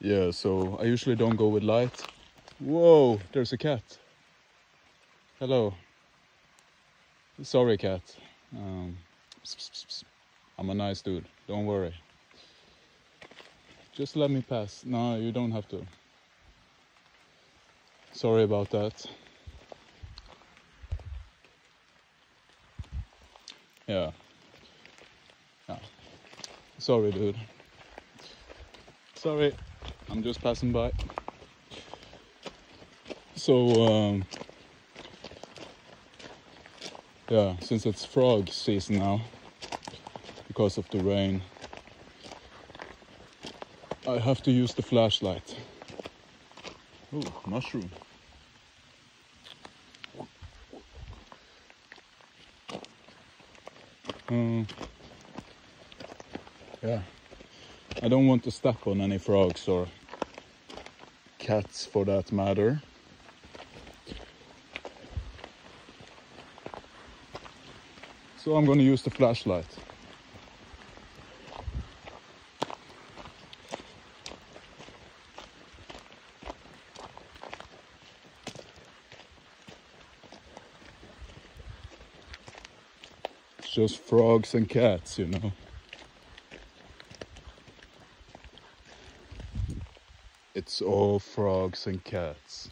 Yeah, so I usually don't go with light. Whoa, there's a cat. Hello. Sorry, cat. Um, I'm a nice dude. Don't worry. Just let me pass. No, you don't have to. Sorry about that. Yeah. Yeah. Sorry, dude. Sorry. I'm just passing by. So, um, yeah, since it's frog season now, because of the rain, I have to use the flashlight. Oh, mushroom. Um, yeah, I don't want to step on any frogs or cats for that matter. So I'm going to use the flashlight. It's just frogs and cats, you know. It's all frogs and cats.